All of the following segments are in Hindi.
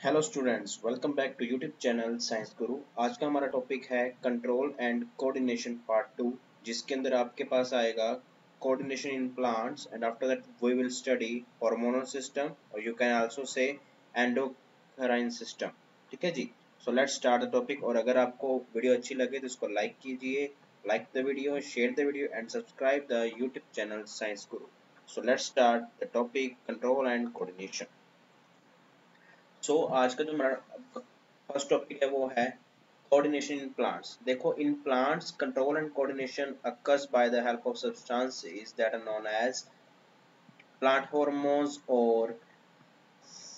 Hello students welcome back to YouTube channel science Guru आज का हमारा टॉपिक है control and coordination part two जिसके अंदर आपके पास आएगा coordination in plants and after that we will study hormonal system और you can also say endocrine system ठीक है जी? So let's start the topic और अगर आपको वीडियो अच्छी लगे तो इसको लाइक कीजिए like the video share the video and subscribe the YouTube channel science Guru so let's start the topic control and coordination so so, आज का जो हमारा फ़र्स्ट टॉपिक है वो है कोऑर्डिनेशन इन प्लांट्स देखो in plants control and coordination occurs by the help of substances that are known as plant hormones और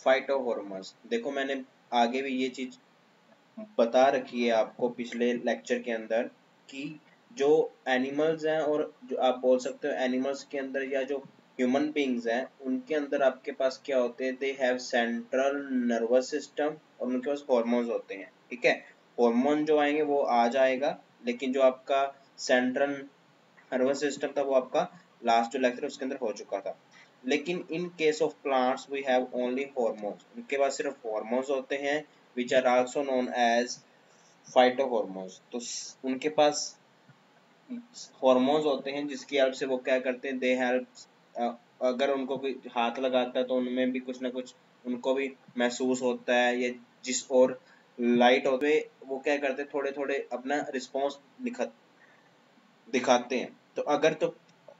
फाइटोहॉर्मोन्स देखो मैंने आगे भी ये चीज़ बता रखी है आपको पिछले लेक्चर के अंदर कि जो एनिमल्स हैं और जो आप बोल सकते हो एनिमल्स के अंदर या जो ह्यूमन बींग्स हैं, उनके अंदर आपके पास क्या होते हैं? They have central nervous system और उनके पास हॉर्मोन्स होते हैं, ठीक है? हॉर्मोन जो आएँगे वो आ जाएगा, लेकिन जो आपका सेंट्रल नर्वस सिस्टम था, वो आपका लास्ट जो लेक्चर उसके अंदर हो चुका था। लेकिन in case of plants we have only hormones उनके पास सिर्फ़ हॉर्मोन्स होते हैं which are also known as phytohormones तो उनके पास हॉर्मोन्स होते हैं, जिसकी हेल्प से वो क्या करते हैं? दे हेल्प अगर उनको कोई हाथ लगाता है तो उनमें भी कुछ ना कुछ उनको भी महसूस होता है या जिस और लाइट होते वो क्या करते थोड़े थोड़े अपना रिस्पॉन्स दिखा, दिखाते हैं। तो अगर तो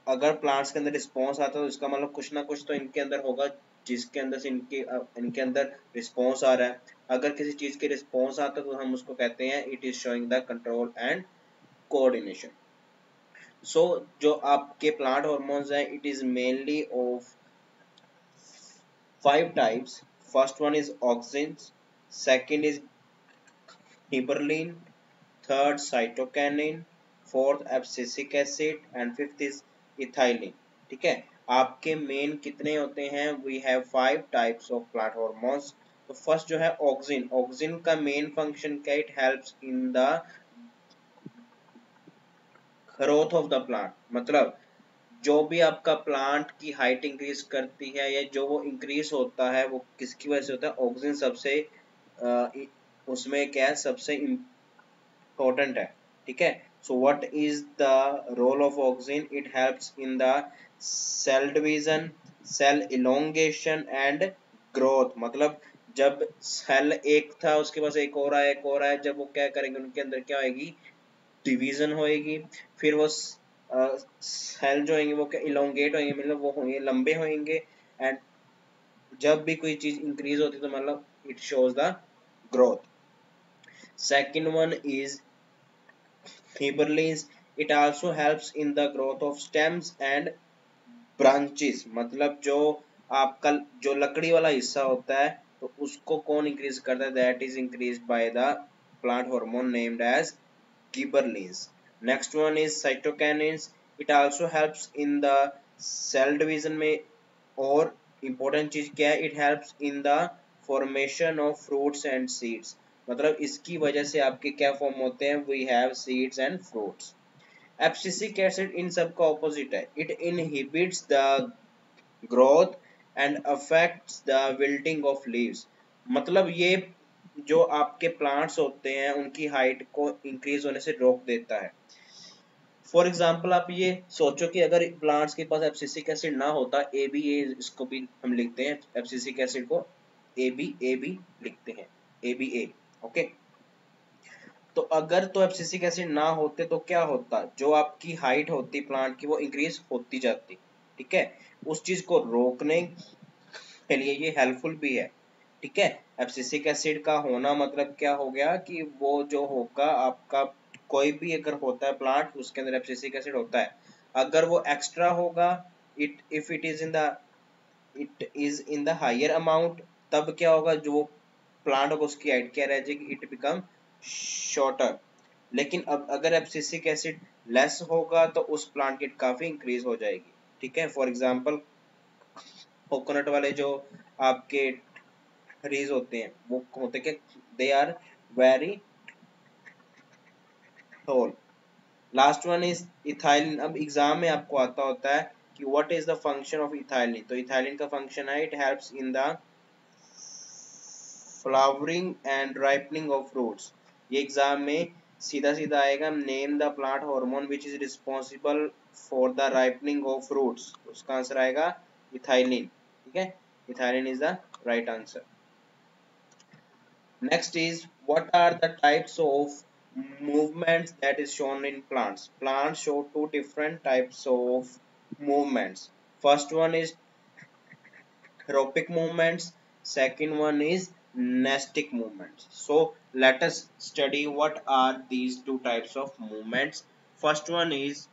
अगर प्लांट्स के अंदर रिस्पॉन्स आता है तो इसका मतलब कुछ ना कुछ तो इनके अंदर होगा, जिसके अंदर से इनके इनके अंदर रिस्पॉन्स आ रहा है। अगर किसी चीज़ के रिस्पॉन्स आता है तो हम उसको कहते हैं it is showing the control and coordination so so, जो आपके प्लांट हॉर्मोन्स हैं it is mainly of five types first one is auxin second is gibberellin third cytokinin fourth abscisic acid and fifth is ethylene ठीक है? आपके मेन कितने होते हैं? We have five types of plant hormones तो फ़र्स्ट जो है ऑक्सिन ऑक्सिन का मेन फ़ंक्शन क्या? It helps in the growth of the plant मतलब जो भी आपका प्लांट की हाइट इंक्रीज करती है या जो वो इंक्रीज होता है, वो किसकी वजह से होता है? ऑक्सीजन सबसे उसमें क्या है? सबसे इम्पोर्टेंट है। ठीक है? So what is the role of oxygen it helps in the cell division cell elongation and growth मतलब जब सेल एक था, उसके पास एक और आया, एक और आया, जब वो क्या करेंगे? उनके अंदर क्या होगी डिवीज़न होएगी, फिर वो सेल जो होंगे, वो इलोंगेट होंगे मतलब वो होंगे, लंबे होंगे एंड जब भी कोई चीज़ इंक्रीज होती है तो मतलब it shows the growth second one is gibberellins it also helps in the growth of stems and branches मतलब जो आपका, जो लकड़ी वाला हिस्सा होता है तो उसको कौन इंक्रीज करता है? That is increase by the plant hormone named as gibberellins. Next one is cytokinins. It also helps in the cell division में और important चीज़ क्या है it helps in the formation of fruits and seeds. मतलब इसकी वजह से आपके क्या फॉर्म होते हैं we have seeds and fruits. Abscisic acid इन सब का ऑपोजिट है it inhibits the growth and affects the wilting of leaves मतलब ये जो आपके प्लांट्स होते हैं, उनकी हाइट को इंक्रीज होने से रोक देता है। फॉर एग्ज़ाम्पल आप ये सोचो कि अगर प्लांट्स के पास एफसीसिक एसिड ना होता ए बी ए इसको भी हम लिखते हैं एफसीसिक एसिड को ए बी ए बी लिखते हैं ए बी ए ओके तो अगर तो एफसीसिक एसिड ना होते तो क्या होता? जो आपकी हाइट होती प्लांट की, वो इंक्रीज होती जाती, ठीक है? उस चीज़ को रोकने के लिए ये हेल्पफुल भी है। ठीक है? एब्सिसिक एसिड का होना मतलब क्या हो गया कि वो जो होगा, आपका कोई भी अगर होता है प्लांट उसके अंदर एब्सिसिक एसिड होता है। अगर वो एक्स्ट्रा होगा it if it is in the it is in the higher amount तब क्या होगा? जो प्लांट होगा, उसकी हाइट क्या रह जाएगी? इट बिकम शॉर्टर लेकिन अब अगर एब्सिसिक एसिड लेस होगा तो उस प्लांट की काफ़ी इंक्रीज हो जाएगी। ठीक है? फॉर एग्जांपल कोकोनट वाले जो आपके रेज होते हैं, वो होते हैं they are very tall last one is ethylene अब एग्ज़ाम में आपको आता होता है कि what is the function of ethylene तो इथाइलिन का फ़ंक्शन है it helps in the flowering and ripening of fruits ये एग्ज़ाम में सीधा सीधा आएगा name the plant hormone which is responsible for the ripening of fruits उसका आंसर आएगा इथाइलिन ठीक है? Ethylene is the right answer next is what are the types of movements that is shown in plants plants show two different types of movements first one is tropic movements second one is nestic movements so let us study what are these two types of movements first one is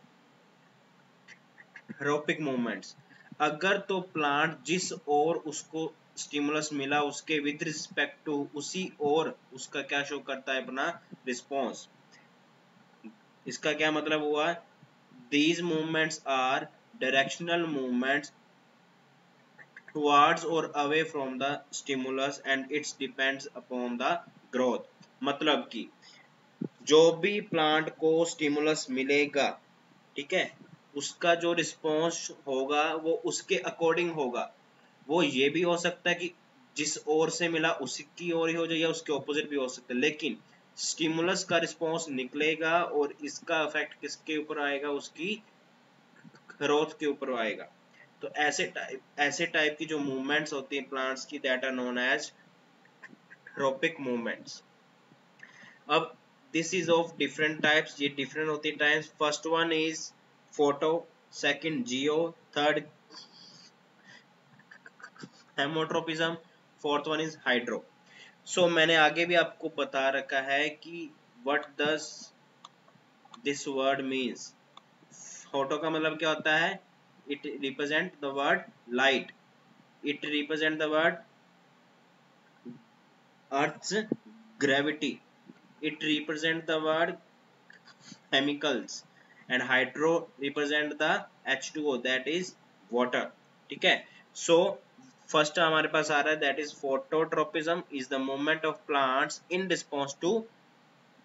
tropic movements अगर तो प्लांट जिस ओर उसको स्टिमुलस मिला उसके विद रिस्पेक्ट टू उसी और उसका क्या शो करता है अपना रिस्पॉन्स इसका क्या मतलब हुआ? These movements are directional movements towards और away from the stimulus and it's depends upon the growth मतलब कि जो भी प्लांट को स्टिमुलस मिलेगा, ठीक है? उसका जो रिस्पॉन्स होगा वो उसके अकॉर्डिंग होगा। वो ये भी हो सकता है कि जिस ओर से मिला उसी की ओर ही हो जाए या उसके ऑपोजिट भी हो सकता है। लेकिन स्टिमुलस का रिस्पॉन्स निकलेगा और इसका इफ़ेक्ट किसके ऊपर आएगा? उसकी ग्रोथ के ऊपर आएगा। तो ऐसे टाइप ऐसे टाइप की जो मूवमेंट्स होती हैं प्लांट्स की that are known as tropic movements अब this is of different types ये डिफरेंट होती है types first one is photo second geo third chemotropism fourth one is hydro so मैंने आगे भी आपको बता रखा है कि what does this word means photo का मतलब क्या होता है? It represent the word light it represent the word earth gravity it represent the word chemicals and hydro represent the H2O that is water ठीक है? सो फ़र्स्ट हमारे पास आ रहा है that is phototropism is the movement of plants in response to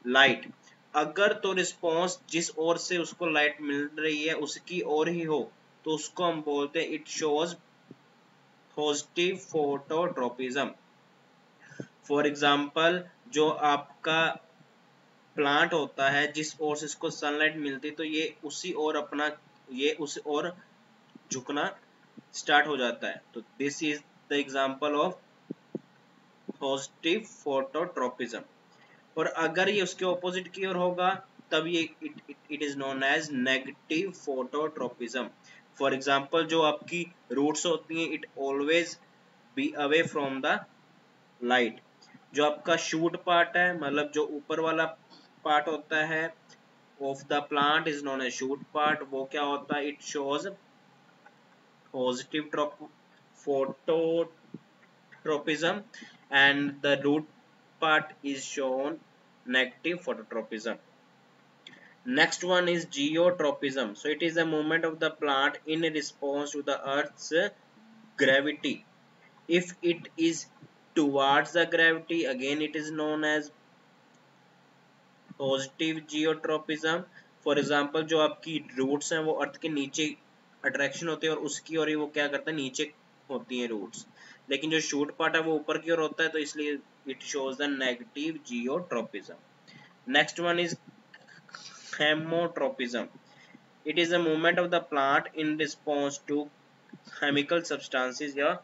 light अगर तो रिस्पॉन्स जिस ओर से उसको लाइट मिल रही है, उसकी ओर ही हो तो उसको हम बोलते हैं it shows positive phototropism for example जो आपका प्लांट होता है, जिस ओर से इसको सनलाइट मिलती तो ये उसी ओर अपना, ये उस ओर झुकना स्टार्ट हो जाता है। तो this is the example of positive phototropism और अगर ये उसके ऑपोजिट की ओर होगा, तब ये it is known as negative phototropism for example जो आपकी रूट्स होती हैं it always be away from the light जो आपका शूट पार्ट है मतलब जो ऊपर वाला पार्ट होता है of the plant is known as shoot part वो क्या होता है? It shows positive phototropism and the root part is shown negative phototropism next one is geotropism so it is a movement of the plant in response to the earth's gravity if it is towards the gravity again it is known as positive geotropism for example जो आपकी रूट्स हैं वो अर्थ के नीचे अट्रैक्शन होती है और उसकी और ही वो क्या करता है, नीचे होती है रूट्स लेकिन जो शूट पार्ट है, वो ऊपर की ओर होता है तो इसलिए it shows the negative geotropism next one is chemotropism it is a movement of the plant in response to chemical substances या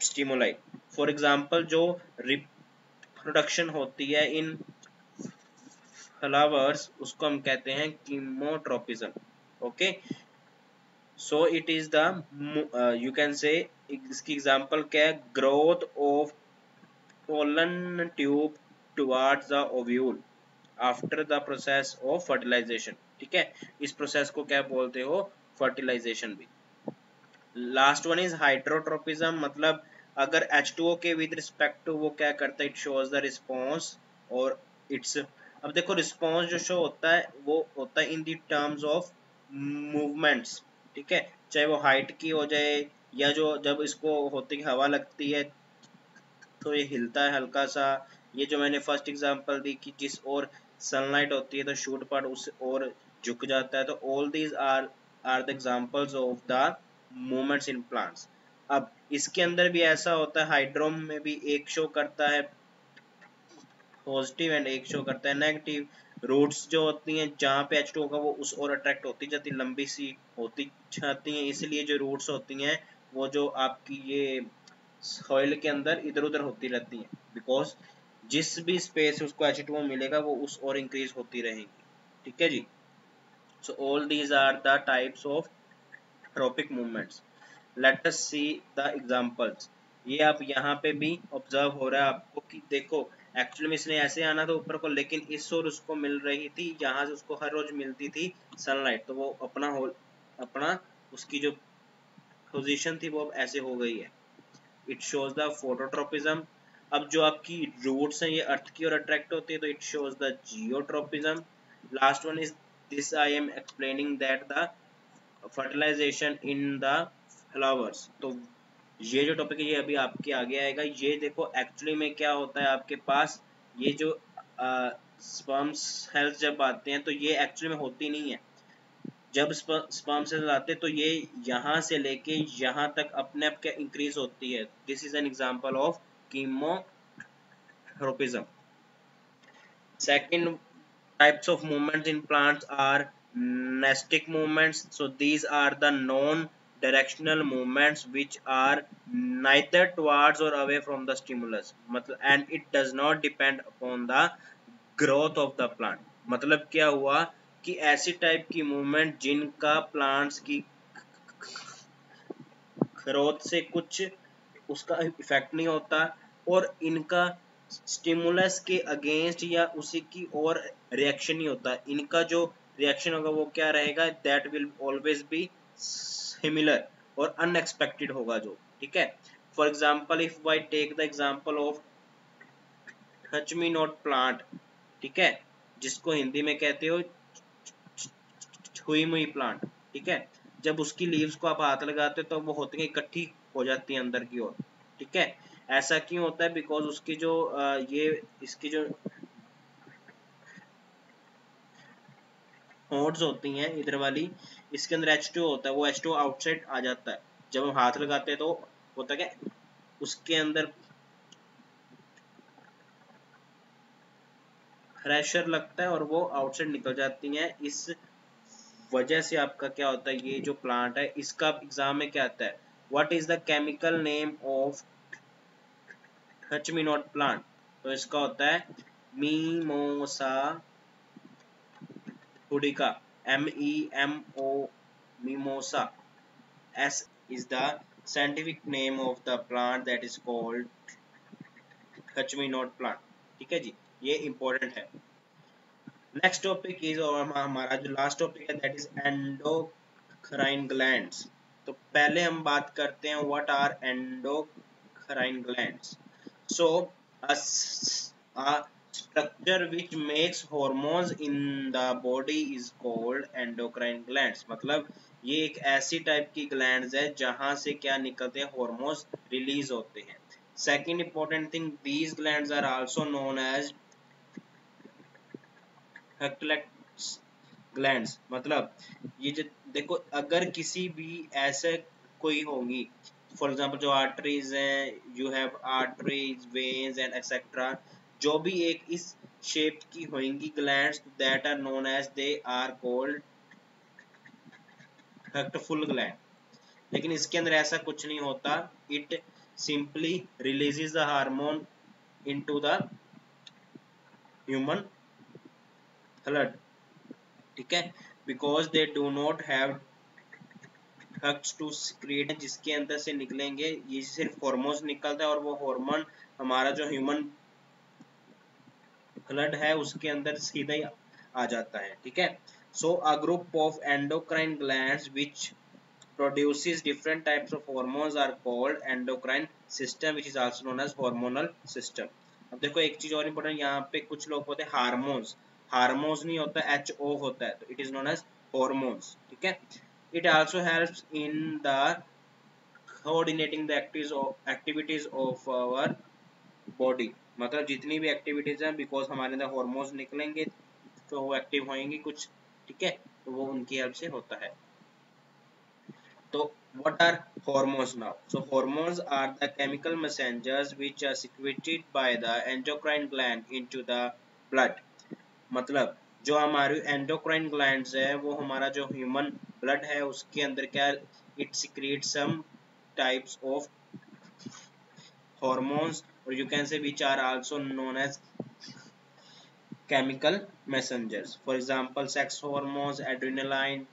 स्टिमुलाई फॉर एग्ज़ाम्पल जो रिप्रोडक्शन होती है इन फ्लावर्स उसको हम कहते हैं chemotropism okay? So it is the you can say इसकी एग्जांपल क्या है growth of pollen tube towards the ovule after the process of fertilisation ठीक है? इस प्रोसेस को क्या बोलते हो? फर्टिलाइजेशन भी। लास्ट वन इज़ हाइड्रोट्रोपिज्म मतलब अगर H2O के विद रिस्पेक्ट टू वो क्या करता है? इट शोज़ द रिस्पॉन्स और इट्स अब देखो रिस्पॉन्स जो शो होता है, वो होता है in the terms of movements ठीक है? चाहे वो हाइट की हो जाए या जो जब इसको होती हवा लगती है तो ये हिलता है हल्का सा ये जो मैंने फ़र्स्ट एग्जांपल दी कि जिस और सनलाइट होती है तो शूट पार्ट उस और झुक जाता है। तो all these are are the examples of the movements in plants अब इसके अंदर भी ऐसा होता है हाइड्रोम में भी एक शो करता है पॉजिटिव एंड एक शो करता है नेगेटिव रूट्स जो होती हैं, जहाँ पे एच टू होगा वो उस और अट्रैक्ट होती जाती, लंबी सी होती जाती हैं, इसलिए जो रूट्स होती हैं, वो जो आपकी ये सॉइल के अंदर इधर उधर होती रहती हैं बिकॉज़ जिस भी स्पेस उसको एच टू मिलेगा, वो उस और इंक्रीज होती रहेगी। ठीक है जी? So all these are the types of tropic movements let us see the examples ये आप यहाँ पे भी ऑब्ज़र्व हो रहा है आपको कि देखो एक्चुअली में इसने ऐसे आना था ऊपर को, लेकिन इस और उसको मिल रही थी, जहाँ से उसको हर रोज मिलती थी सनलाइट तो वो अपना होल अपना उसकी जो पोजीशन थी, वो अब ऐसे हो गई है। इट शोज़ द फोटोट्रोपिज्म अब जो आपकी रूट्स हैं, ये अर्थ की ओर अट्रैक्ट होती है तो it shows the geotropism last one is this I am explaining that the fertilisation in the flowers तो ये जो टॉपिक है, ये अभी आपके आगे आएगा। ये देखो एक्चुअली में क्या होता है आपके पास? ये जो स्पर्म्स हेल्थ जब आते हैं तो ये एक्चुअली में होती नहीं है। जब स्पर्म सेल्स आते हैं तो ये यहाँ से लेके यहाँ तक अपने आप क्या इंक्रीज होती है? This is an example of chemotropism second types of movements in plants are nestic movements. So these are the known directional movements which are neither towards or away from the stimulus and it does not depend upon the growth of the plant मतलब क्या हुआ कि ऐसी टाइप की मूवमेंट जिनका प्लांट्स की ग्रोथ से कुछ उसका इफ़ेक्ट नहीं होता और इनका स्टिमुलस के अगेंस्ट या उसी की और रिएक्शन नहीं होता इनका जो रिएक्शन होगा वो क्या रहेगा that will always be similar और अनएक्सपेक्टेड होगा जो, ठीक है? For example if we take the example of touch me not plant ठीक है? जिसको हिंदी में कहते हो छुई मुई प्लांट ठीक है? जब उसकी लीव्स को आप हाथ लगाते हो तो वो होती है इकट्ठी हो जाती है अंदर की ओर, ठीक है? ऐसा क्यों होता है? बिकॉज़ उसकी जो ये, इसकी जो होड्स होती हैं, इधर वाली इसके अंदर H2 होता है, वो H2 आउटसाइड आ जाता है। जब हम हाथ लगाते हैं तो होता क्या? उसके अंदर प्रेशर लगता है और वो आउटसाइड निकल जाती हैं। इस वजह से आपका क्या होता है, ये जो प्लांट है, इसका एग्ज़ाम में क्या आता है? What is the chemical name of touch me not plant तो इसका होता है मीमोसा हुडिका M E M O mimosa. S is the scientific name of the plant that is called touch me not plant. ठीक है जी ये important है नेक्स्ट टॉपिक इज़ और हमारा जो लास्ट टॉपिक है दैट इज़ एंडोक्राइन ग्लैंड्स तो पहले हम बात करते हैं what are endocrine glands so structure which makes hormones in the body is called endocrine glands. मतलब ये एक ऐसी टाइप की ग्लैंड्स है जहाँ से क्या निकलते हैं? हॉर्मोन्स रिलीज़ होते हैं। Second important thing these glands are also known as glands मतलब ये जो, देखो, अगर किसी भी ऐसे कोई होगी फॉर एग्जांपल जो आर्टरीज हैं you have arteries veins and etcetera जो भी एक इस शेप की होंगी glands that are known as they are called full gland लेकिन इसके अंदर ऐसा कुछ नहीं होता। It simply releases the hormone into the human blood ठीक है? Because they do not have to create जिसके अंदर से निकलेंगे, ये सिर्फ़ हॉर्मोन्स निकलता है और वो हार्मोन हमारा जो ह्यूमन ब्लड है उसके अंदर सीधा ही आ जाता है ठीक है so a group of endocrine glands which produces different types of hormones are called endocrine system which is also known as hormonal system अब देखो एक चीज़ और इंपॉर्टेंट यहाँ पे कुछ लोग होते हैं हार्मोन्स हार्मोन्स नहीं होता एच ओ होता है तो it is known as hormones ठीक है it also helps in the coordinating the activities of activities of our body मतलब जितनी भी एक्टिविटीज़ हैं बिकॉज़ हमारे अंदर हॉर्मोन्स निकलेंगे तो वो एक्टिव होंगे कुछ, ठीक है? तो वो उनकी हेल्प से होता है। तो what are hormones now? So hormones are the chemical messengers which are secreted by the endocrine gland into the blood. मतलब जो हमारी एंडोक्राइन ग्लैंड्स है, वो हमारा जो ह्यूमन ब्लड है, उसके अंदर क्या it secrete some types of hormones और you can say which are also known as chemical messengers for example sex hormones adrenaline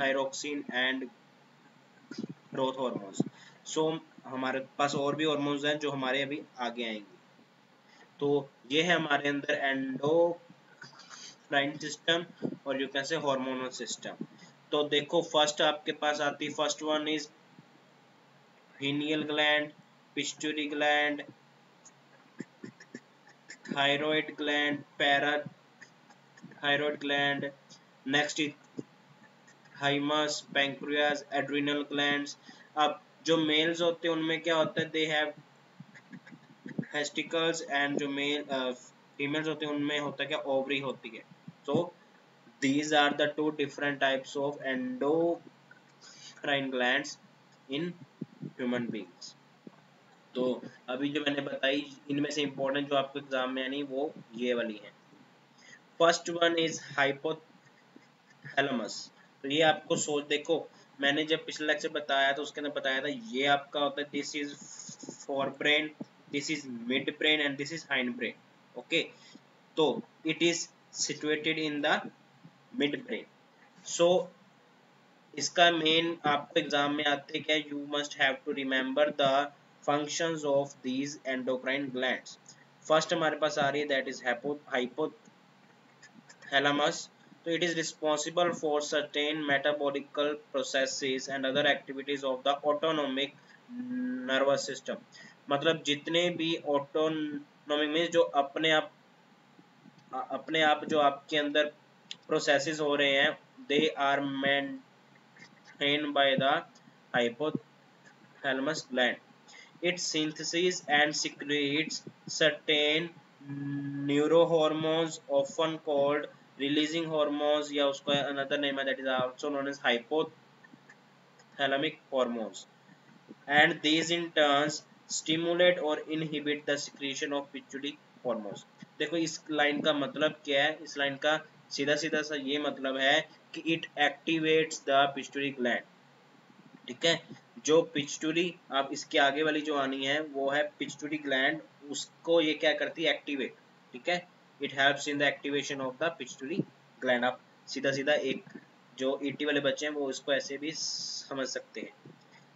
thyroxine and growth hormones so हमारे पास और भी हॉर्मोन्स हैं जो हमारे अभी आगे आएँगे। तो ये है हमारे अंदर एंडो सिस्टम और you can say hormonal system तो देखो फ़र्स्ट आपके पास आती first one is pineal gland pituitary gland, thyroid gland, parathyroid gland, next thymus pancreas adrenal gland अब जो मेल्स होते हैं, उनमें क्या होता है? दे हैव हेस्टिकल्स एंड जो मेल फीमेल्स uh, होते हैं, उनमें होता है क्या? ओवरी होती है। तो these are the two different types of endocrine glands in human beings तो अभी जो मैंने बताई, इनमें से इम्पोर्टेंट जो आपको एग्ज़ाम में आनी वो ये वाली है। फ़र्स्ट वन इज़ हाइपोथैलेमस तो ये आपको सोच, देखो, मैंने जब पिछले लेक्चर बताया तो उसके अंदर बताया था, ये आपका होता है this is forebrain this is midbrain and this is hindbrain okay तो it is situated in the midbrain so इसका मेन आपको एग्ज़ाम में आते क्या you must have to remember the functions of these endocrine glands first हमारे पास आ रही है that is hypothalamus so it is responsible for certain metabolical processes and other activities of the autonomic nervous system मतलब जितने भी ऑटोनॉमिक में जो अपने आप अपने आप जो आपके अंदर प्रोसेसेस हो रहे हैं they are maintain by the hypothalamus gland it synthesis and secretes certain neurohormones often called releasing hormones या उसका another name है that is also known as hypothalamic hormones and these in turns stimulate or inhibit the secretion of pituitary hormones देखो इस लाइन का मतलब क्या है इस लाइन का सीधा सीधा सा ये मतलब है कि it activates the pituitary gland ठीक है जो पिचटूरी अब इसके आगे वाली जो आनी है, वो है पिचटूरी ग्लैंड उसको ये क्या करती है? एक्टिवेट ठीक है? It helps in the activation of the pituitary gland आप सीधा सीधा एक जो ईटी वाले बच्चे हैं, वो इसको ऐसे भी समझ सकते हैं।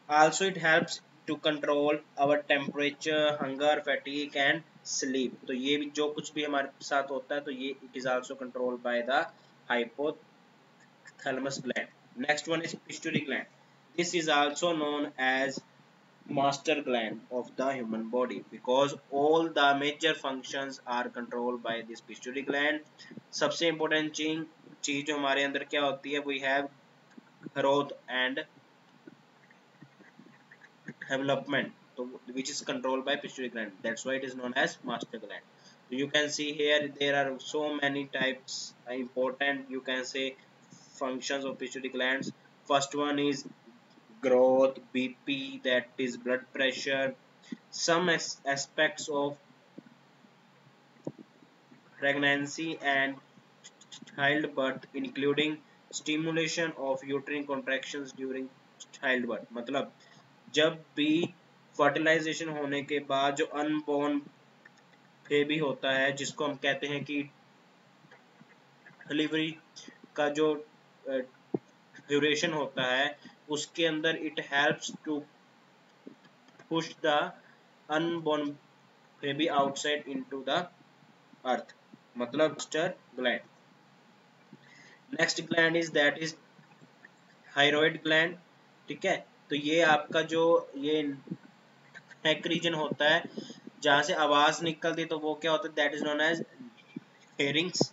Also it helps to control our temperature hunger fatigue and sleep तो ये भी, जो कुछ भी हमारे साथ होता है तो ये it is also control by the hypothalamus gland next one is pituitary gland This is also known as master gland of the human body because all the major functions are controlled by this pituitary gland. सबसे important चीज चीज जो हमारे अंदर क्या होती है we have growth and development so, which is controlled by pituitary gland that's why it is known as master gland so you can see here there are so many types important you can say functions of pituitary glands first one is growth bp that is blood pressure some as aspects of pregnancy and childbirth including stimulation of uterine contractions during childbirth मतलब जब भी फर्टिलाइजेशन होने के बाद जो अनबोर्न बेबी होता है जिसको हम कहते हैं कि डिलीवरी का जो ड्यूरेशन होता है उसके अंदर it helps to push the unborn baby outside into the earth मतलब stir gland next gland is that is thyroid gland ठीक है? तो ये आपका जो ये नेक रीजन होता है, जहाँ से आवाज़ निकलती है तो वो क्या होता है? That is known as Hering's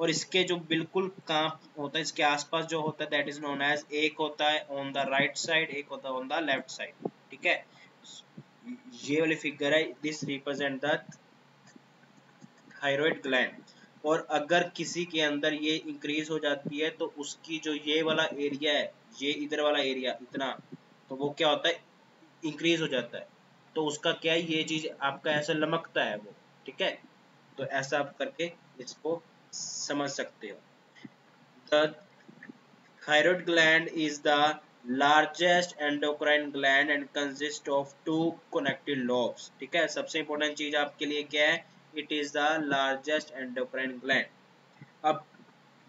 और इसके जो बिल्कुल काम होता है, इसके आसपास जो होता है दैट इज़ नोन एज एक होता है ऑन द राइट साइड एक होता है ऑन द लेफ़्ट साइड ठीक है? ये वाली फिगर है दिस रिप्रेजेंट द ग्लैंड और अगर किसी के अंदर ये इंक्रीज हो जाती है तो उसकी जो ये वाला एरिया है, ये इधर वाला एरिया इतना तो वो क्या होता है? इंक्रीज हो जाता है। तो उसका क्या है? ये चीज़ आपका ऐसा लमकता है वो, ठीक है? तो ऐसा आप करके इसको समझ सकते हो। The thyroid gland is the largest endocrine gland and consists of two connected lobes, ठीक है? सबसे इंपॉर्टेंट चीज़ आपके लिए क्या है? It is the largest endocrine gland अब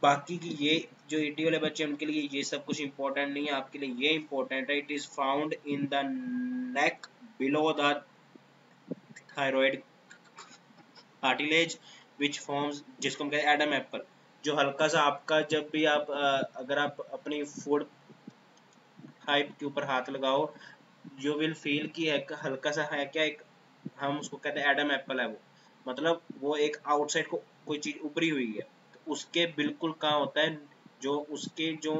बाकी की ये, जो ईटी वाले बच्चे, उनके लिए ये सब कुछ इंपॉर्टेंट नहीं है, आपके लिए ये इंपॉर्टेंट है। It is found in the neck below the thyroid cartilage which forms जिसको हम कहते हैं एडम एप्पल जो हल्का सा आपका जब भी आप अगर आप अपनी फ़ूड हाइप के ऊपर हाथ लगाओ यू विल फील कि एक हल्का सा है क्या एक, हम उसको कहते हैं एडम एप्पल है वो। मतलब वो एक आउटसाइड को, कोई चीज़ उभरी हुई है। तो उसके बिल्कुल कहाँ होता है, जो उसके जो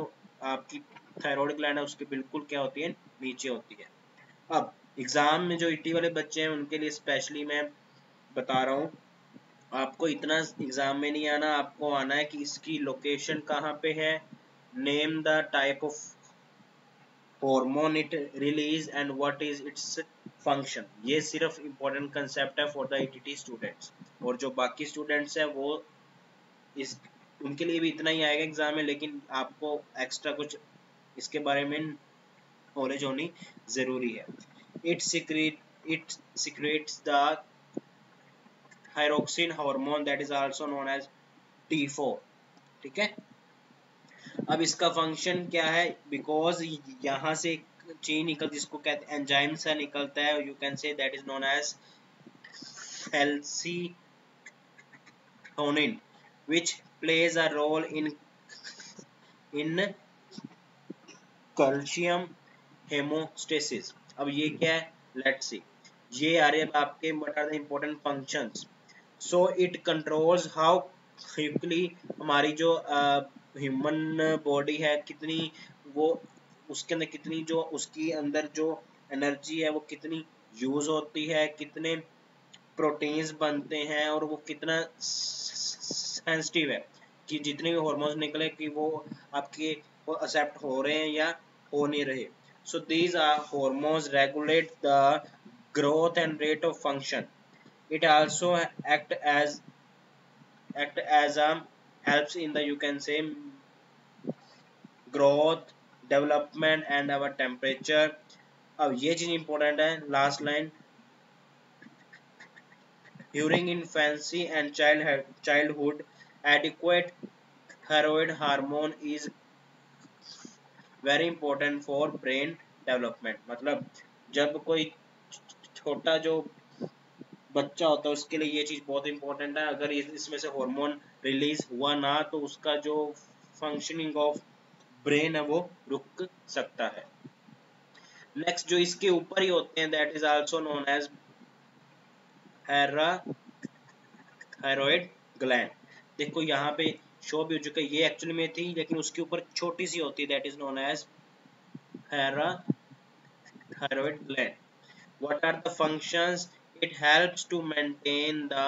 आपकी थायराइड ग्लैंड है, उसके बिल्कुल क्या होती है, नीचे होती है। अब एग्ज़ाम में जो इटी वाले बच्चे हैं, उनके लिए स्पेशली मैं बता रहा हूँ आपको इतना एग्ज़ाम में नहीं आना, आपको आना है कि इसकी लोकेशन कहाँ पे है? Name the type of hormone it release and what is its function. ये सिर्फ़ important concept है for the ITT students. और जो बाकी students है, वो इस, उनके लिए भी इतना ही आएगा एग्ज़ाम में, लेकिन आपको एक्स्ट्रा कुछ इसके बारे में नॉलेज होनी ज़रूरी है। It secrete it secretes the thyroxine hormone that is also known as T4 ठीक है? अब इसका फ़ंक्शन क्या है? बिकॉज़ यहाँ से चीन निकल, जिसको कहते हैं एंजाइम सा निकलता है you can say that is known as calcitonin, which plays a role in in calcium hemostasis. अब ये क्या है? लेट्स सी ये आ रहे हैं आपके what are the important functions so it controls how quickly हमारी जो ह्यूमन बॉडी है, कितनी वो, उसके अंदर कितनी जो, उसकी अंदर जो एनर्जी है, वो कितनी यूज़ होती है, कितने प्रोटीन्स बनते हैं और वो कितना सेंसिटिव है कि जितने भी हॉर्मोन्स निकले कि वो आपके, वो एक्सेप्ट हो रहे हैं या हो नहीं रहे। So these are hormones regulate the growth and rate of function. it also act as act as a helps in the you can say growth development and our temperature अब ये चीज इंपॉर्टेंट है last line during infancy and child childhood adequate thyroid hormone is very important for brain development मतलब जब कोई छोटा जो बच्चा होता है, उसके लिए ये चीज़ बहुत इंपॉर्टेंट है। अगर इसमें से हार्मोन रिलीज़ हुआ ना तो उसका जो फंक्शनिंग ऑफ़ ब्रेन है, वो रुक सकता है। नेक्स्ट जो इसके ऊपर ही होते हैं that is also known as thyroid gland देखो, यहाँ पे शो भी हो चुका है, ये एक्चुअली में थी, लेकिन उसके ऊपर छोटी सी होती है that is known as thyroid gland what are the functions it helps to maintain the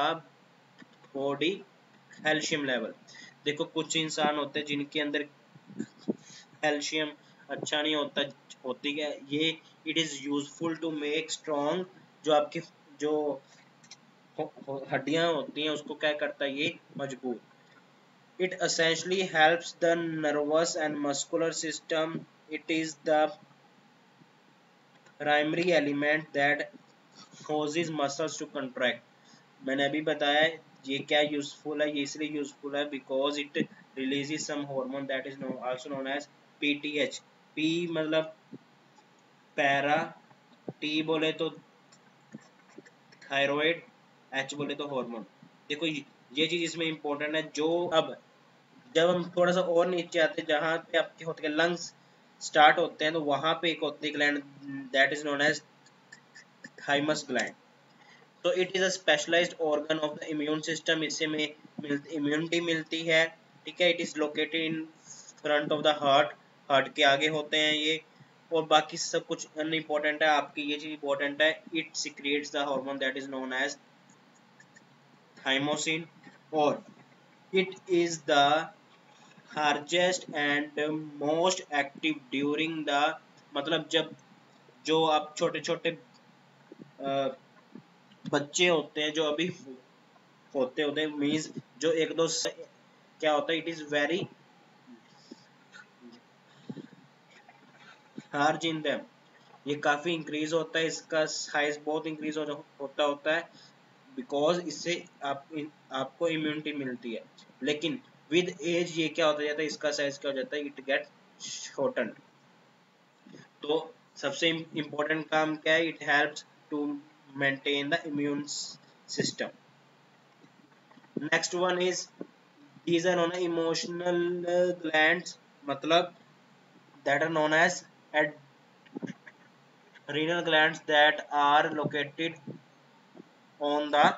body calcium level देखो, कुछ इंसान होते हैं जिनके अंदर कैल्शियम अच्छा नहीं होता, होती है ये it is useful to make strong जो आपकी, जो हड्डियाँ होती हैं, उसको क्या करता है? ये मज़बूत। It essentially helps the nervous and muscular system it is the primary element that causes muscles to contract. मैंने अभी बताया ये क्या यूजफुल है, ये इसलिए यूजफुल है because it releases some hormone that is also known as PTH P मतलब पैरा टी बोले तो थायराइड एच बोले तो हार्मोन देखो, ये चीज़ इसमें इंपॉर्टेंट है, जो अब, जब हम थोड़ा सा और नीचे आते हैं, जहाँ पे आपके होते हैं लंग्स स्टार्ट होते हैं तो वहाँ पे एक होती है gland that is known as thymus gland. तो it is a specialized organ of the immune system इससे में इम्यूनिटी मिलती है, ठीक है? It is located in front of the heart heart के आगे होते हैं ये। और बाकी सब कुछ अनइम्पोर्टेंट है। आपकी ये चीज़ इंपॉर्टेंट है। It secretes the hormone that is known as thymosin और it is the largest and most active during the मतलब जब जो आप छोटे छोटे बच्चे होते हैं जो अभी होते होते मीन्स जो एक दो क्या होता है it is very large in them ये काफ़ी इंक्रीज होता है इसका साइज़ बहुत इंक्रीज हो, होता होता है बिकॉज़ इससे आप आपको इम्यूनिटी मिलती है. लेकिन विद एज ये क्या होता जाता है इसका साइज़ क्या हो जाता है इट गेट शॉर्टन तो सबसे इंपॉर्टेंट काम क्या है it helps to maintain the immune system next one is these are known as emotional glands मतलब that are known as adrenal glands that are located on the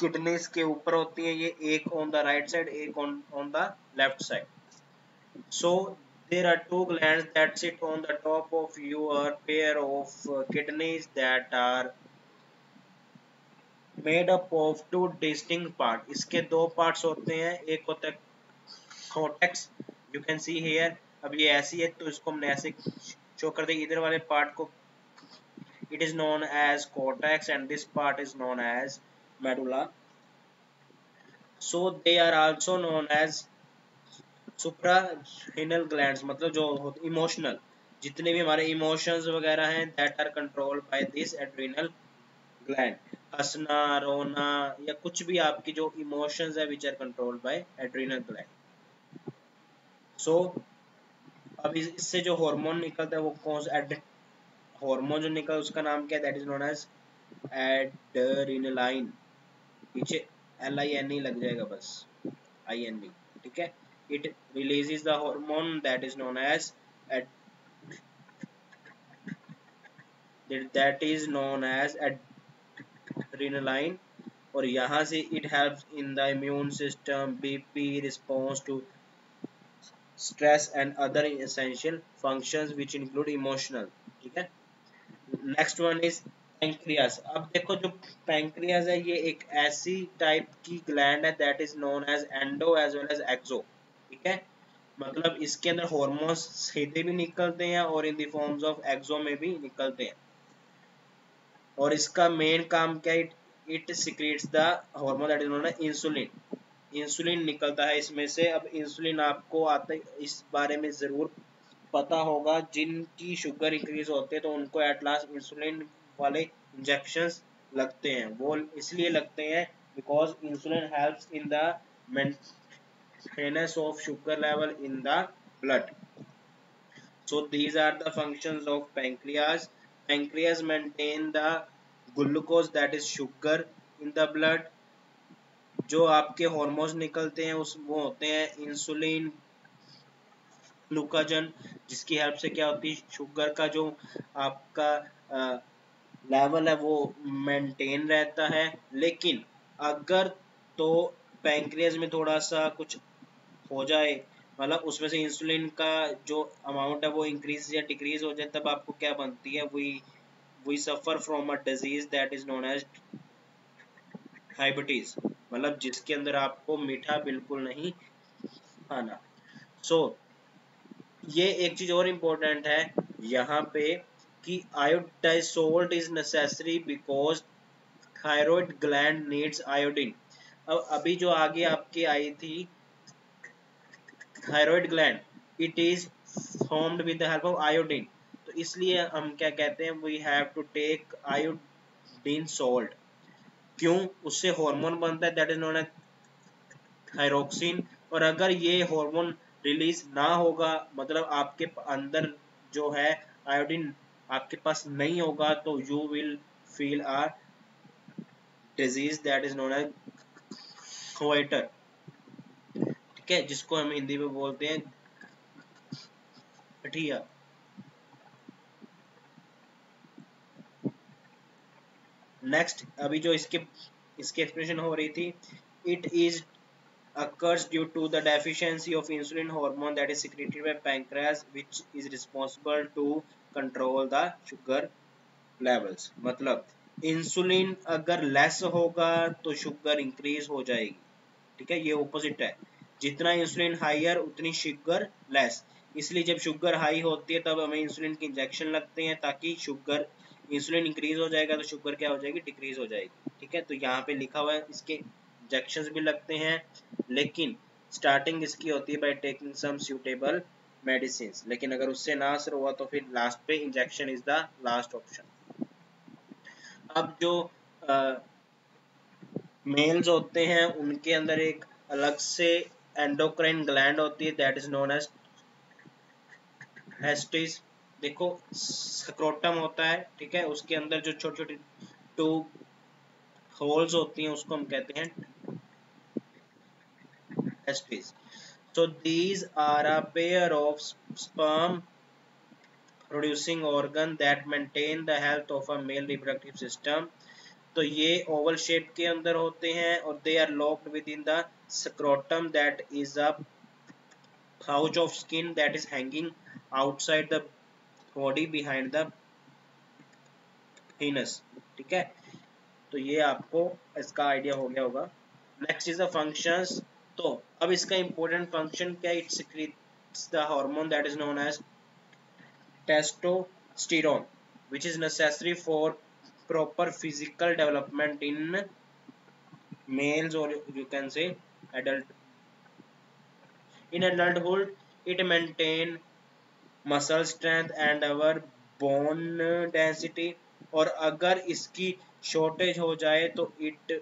kidneys के ऊपर होती है ये एक ऑन द राइट साइड एक on on the left side so there are two glands that sit on the top of your pair of uh, kidneys that are made up of two distinct parts इसके दो parts होते हैं एक होता है cortex you can see here अब ये ऐसी है तो इसको हमने ऐसे शो कर देंगे इधर वाले पार्ट को it is known as cortex and this part is known as medulla. So they are also known as suprarenal glands मतलब जो emotional, जितने भी हमारे इमोशंस वगैरह हैं that are controlled by this adrenal gland हंसना, रोना, या कुछ भी आपकी जो इमोशंस है which are controlled by adrenal gland so अब इससे जो हार्मोन निकलता है, वो कौन सा हार्मोन जो निकल, उसका नाम क्या है? That is known as adrenaline पीछे एल आई एन ई लग जाएगा बस. आई एन ई ठीक है? it releases the hormone that is known as that is known as adrenaline और यहाँ से it helps in the immune system BP response to stress and other essential functions which include emotional ठीक है नेक्स्ट वन इज पैंक्रियास अब देखो जो पैंक्रियास है ये एक ऐसी टाइप की ग्लैंड है that is known as endo as well as exo ठीक है? मतलब इसके अंदर हॉर्मोन्स सीधे भी निकलते हैं और इन फॉर्म्स ऑफ़ एक्सो में भी निकलते हैं। और इसका मेन काम क्या है? It secretes the hormone that is known insulin insulin निकलता है इसमें से। अब इंसुलिन आपको आते इस बारे में ज़रूर पता होगा। जिनकी शुगर इंक्रीज होते हैं तो उनको एट लास्ट इंसुलिन वाले इंजेक्शंस लगते हैं। वो इसलिए लगते हैं because insulin helps in the maintenance of sugar level in the blood so these are the functions of pancreas pancreas maintain the glucose that is sugar in the blood जो आपके हॉर्मोन्स निकलते हैं उस वो होते हैं इंसुलिन ग्लूकाजन जिसकी हेल्प से क्या होती है शुगर का जो आपका लेवल है वो मेंटेन रहता है लेकिन अगर तो पैंक्रियाज में थोड़ा सा कुछ हो जाए मतलब उसमें से इंसुलिन का जो अमाउंट है वो इंक्रीज या डिक्रीज हो जाए तब आपको क्या बनती है? We we suffer from a disease that is known as diabetes मतलब जिसके अंदर आपको मीठा बिल्कुल नहीं खाना। सो so, ये एक चीज़ और इम्पोर्टेंट है यहाँ पे कि iodized salt is necessary because thyroid gland needs iodine अब अभी जो आगे आपकी आई थी thyroid gland it is formed with the help of iodine तो इसलिए हम क्या कहते हैं we have to take iodine salt क्यों? उससे हार्मोन बनता है that is known as thyroxine और अगर ये हार्मोन रिलीज़ ना होगा मतलब आपके अंदर जो है आयोडीन आपके पास नहीं होगा तो you will feel a disease that is known as goitre ठीक है जिसको हम हिंदी में बोलते हैं गठिया नेक्स्ट अभी जो इसके इसकी एक्सप्रेशन हो रही थी it is occurs due to the deficiency of insulin hormone that is secreted by pancreas which is responsible to control the sugar levels मतलब इंसुलिन अगर लेस होगा तो शुगर इंक्रीज हो जाएगी ठीक है ये ऑपोजिट है जितना इंसुलिन हाइयर उतनी शुगर लेस इसलिए जब शुगर हाई होती है, तब हमें इंसुलिन के इंजेक्शन लगते हैं ताकि शुगर इंसुलिन इंक्रीज हो जाएगा तो शुगर क्या हो जाएगी? डिक्रीज हो जाएगी. ठीक है? तो यहाँ पे लिखा हुआ है, इसके इंजेक्शन भी लगते हैं, लेकिन स्टार्टिंग इसकी होती है by taking some suitable medicine लेकिन अगर उससे ना असर हुआ तो फिर लास्ट पे injection is the last option अब जो मेल्स होते हैं, उनके अंदर एक अलग से एंडोक्राइन ग्लैंड होती है that is known as testis देखो स्क्रोटम होता है, ठीक है? उसके अंदर जो छोटी छोटी टू होल्स होती हैं, उसको हम कहते हैं testis so these are a pair of sperm producing organ that maintain the health of a male reproductive system. तो ये ओवल शेप के अंदर होते हैं और they are locked within the scrotum that is a pouch of skin that is hanging outside the body behind the penis. ठीक है? तो ये आपको इसका आइडिया हो गया होगा। नेक्स्ट इज़ द फ़ंक्शंस तो अब इसका इंपॉर्टेंट फ़ंक्शन क्या? It secretes the hormone that is known as testosterone which is necessary for proper physical development in males or you can say adult in adulthood it maintain muscle strength and our bone density और अगर इसकी शॉर्टेज हो जाए तो इट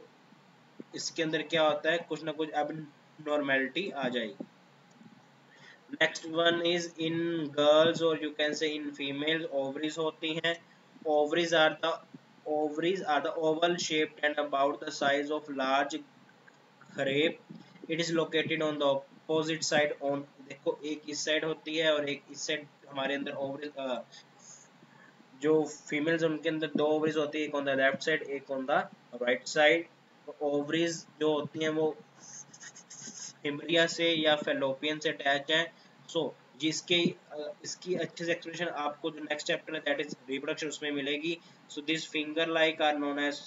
इसके अंदर क्या होता है कुछ ना कुछ अब नॉर्मेलिटी आ जाएगी next one is in girls और you can say in female ovaries होती हैं ovaries are the ovaries are the oval shaped and about the size of large grape. It is located on the opposite side. On देखो एक इस साइड होती है और एक इस साइड हमारे अंदर ओवरीज जो फीमेल्स उनके अंदर दो ओवरीज होती है एक ऑन द लेफ़्ट साइड एक on the right side ovaries जो होती हैं वो हिमरिया से या फेलोपियन से अटैच है. सो so, जिसके इसकी अच्छे से एक्सप्लेनेशन आपको जो नेक्स्ट चैप्टर है दैट इज़ रिप्रोडक्शन उसमें मिलेगी. So this finger like are known as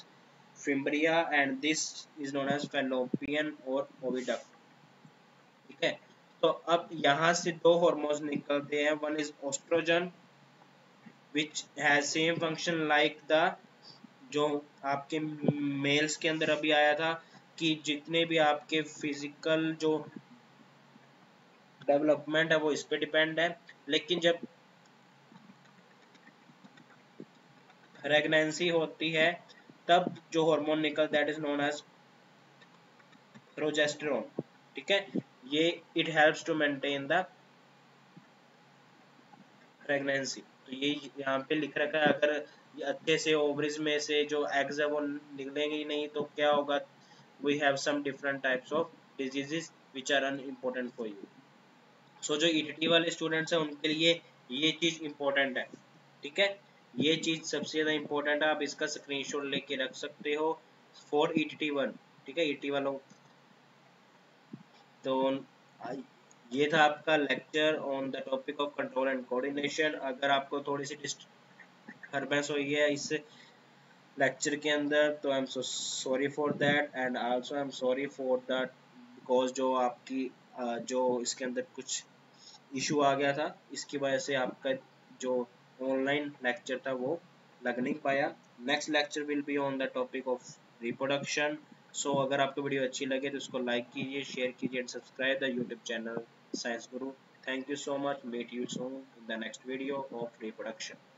fimbriae and this is known as fallopian और ओविडक्ट ठीक है? तो अब यहाँ से दो हार्मोन्स निकलते हैं। One is oestrogen which has same function like the जो आपके मेल्स के अंदर अभी आया था कि जितने भी आपके फ़िज़िकल जो डेवलपमेंट है वो इस पे डिपेंड है। लेकिन जब प्रेगनेंसी होती है, तब जो हार्मोन निकल that is known as progesterone ठीक है? ये it helps to maintain the pregnancy तो ये यहाँ पे लिख रखा है, अगर अच्छे से ओवरीज में से जो एग्स है, वो निकलेंगे ही नहीं तो क्या होगा? We have some different types of diseases which are unimportant for you so जो ईटीटी वाले स्टूडेंट्स हैं, उनके लिए ये चीज़ इम्पोर्टेंट है। ठीक है? ये चीज़ सबसे ज़्यादा इम्पोर्टेंट है आप इसका स्क्रीनशॉट लेके रख सकते हो फॉर ईटीटी वन ठीक है ईटी e वालों। तो ये था आपका lecture on the topic of control and coordination अगर आपको थोड़ी सी डिस्टर्बेंस हुई है इस लेक्चर के अंदर तो I am so sorry for that and also I am sorry for that because जो आपकी जो इसके अंदर कुछ इशू आ गया था इसकी वजह से आपका जो ऑनलाइन लेक्चर था वो, लग नहीं पाया। Next lecture will be on the topic of reproduction so अगर आपको वीडियो अच्छी लगे तो उसको लाइक कीजिए शेयर कीजिए and subscribe the YouTube channel science Guru thank you so much meet you so in the next video of reproduction